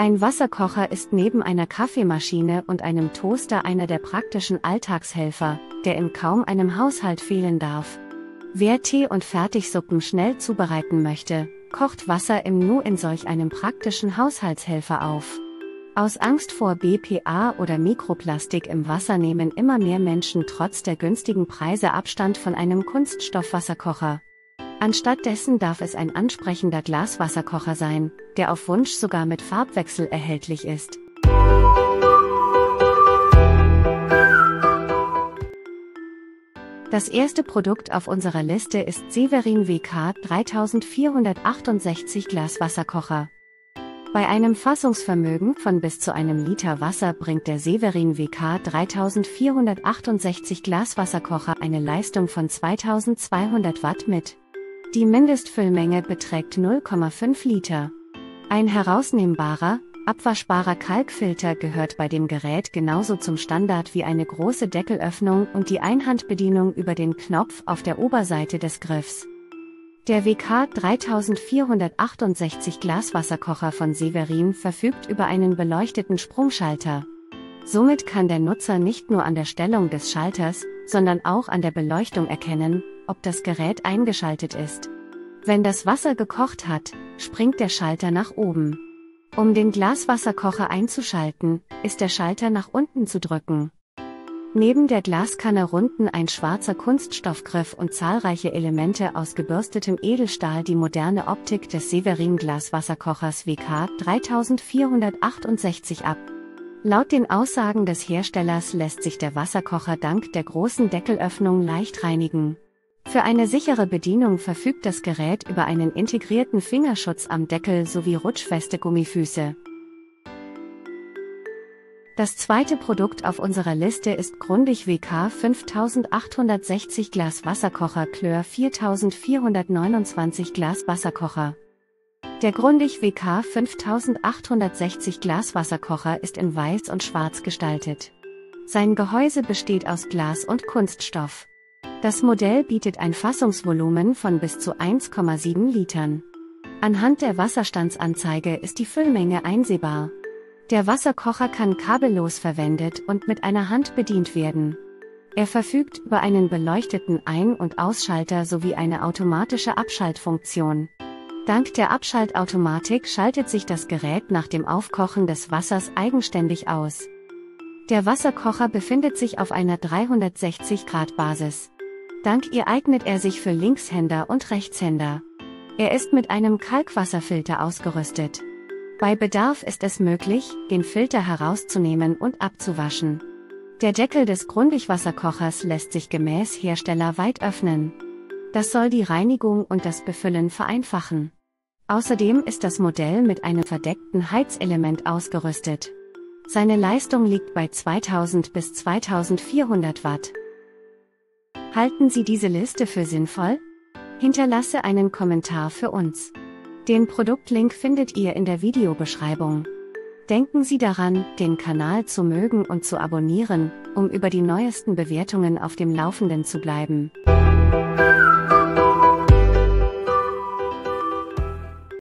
Ein Wasserkocher ist neben einer Kaffeemaschine und einem Toaster einer der praktischen Alltagshelfer, der in kaum einem Haushalt fehlen darf. Wer Tee und Fertigsuppen schnell zubereiten möchte, kocht Wasser im Nu in solch einem praktischen Haushaltshelfer auf. Aus Angst vor BPA oder Mikroplastik im Wasser nehmen immer mehr Menschen trotz der günstigen Preise Abstand von einem Kunststoffwasserkocher. Anstattdessen darf es ein ansprechender Glaswasserkocher sein, der auf Wunsch sogar mit Farbwechsel erhältlich ist. Das erste Produkt auf unserer Liste ist Severin WK 3468 Glaswasserkocher. Bei einem Fassungsvermögen von bis zu einem Liter Wasser bringt der Severin WK 3468 Glaswasserkocher eine Leistung von 2200 Watt mit. Die Mindestfüllmenge beträgt 0,5 Liter. Ein herausnehmbarer, abwaschbarer Kalkfilter gehört bei dem Gerät genauso zum Standard wie eine große Deckelöffnung und die Einhandbedienung über den Knopf auf der Oberseite des Griffs. Der WK 3468 Glaswasserkocher von Severin verfügt über einen beleuchteten Sprungschalter. Somit kann der Nutzer nicht nur an der Stellung des Schalters, sondern auch an der Beleuchtung erkennen, ob das Gerät eingeschaltet ist. Wenn das Wasser gekocht hat, springt der Schalter nach oben. Um den Glaswasserkocher einzuschalten, ist der Schalter nach unten zu drücken. Neben der Glaskanne runden ein schwarzer Kunststoffgriff und zahlreiche Elemente aus gebürstetem Edelstahl die moderne Optik des Severin Glaswasserkochers WK 3468 ab. Laut den Aussagen des Herstellers lässt sich der Wasserkocher dank der großen Deckelöffnung leicht reinigen. Für eine sichere Bedienung verfügt das Gerät über einen integrierten Fingerschutz am Deckel sowie rutschfeste Gummifüße. Das zweite Produkt auf unserer Liste ist Grundig WK 5860 Glas Wasserkocher Klör 4429 Glas Wasserkocher. Der Grundig WK 5860 Glas Wasserkocher ist in weiß und schwarz gestaltet. Sein Gehäuse besteht aus Glas und Kunststoff. Das Modell bietet ein Fassungsvolumen von bis zu 1,7 Litern. Anhand der Wasserstandsanzeige ist die Füllmenge einsehbar. Der Wasserkocher kann kabellos verwendet und mit einer Hand bedient werden. Er verfügt über einen beleuchteten Ein- und Ausschalter sowie eine automatische Abschaltfunktion. Dank der Abschaltautomatik schaltet sich das Gerät nach dem Aufkochen des Wassers eigenständig aus. Der Wasserkocher befindet sich auf einer 360 Grad Basis. Dank ihr eignet er sich für Linkshänder und Rechtshänder. Er ist mit einem Kalkwasserfilter ausgerüstet. Bei Bedarf ist es möglich, den Filter herauszunehmen und abzuwaschen. Der Deckel des Grundigwasserkochers lässt sich gemäß Hersteller weit öffnen. Das soll die Reinigung und das Befüllen vereinfachen. Außerdem ist das Modell mit einem verdeckten Heizelement ausgerüstet. Seine Leistung liegt bei 2000 bis 2400 Watt. Halten Sie diese Liste für sinnvoll? Hinterlasse einen Kommentar für uns. Den Produktlink findet ihr in der Videobeschreibung. Denken Sie daran, den Kanal zu mögen und zu abonnieren, um über die neuesten Bewertungen auf dem Laufenden zu bleiben.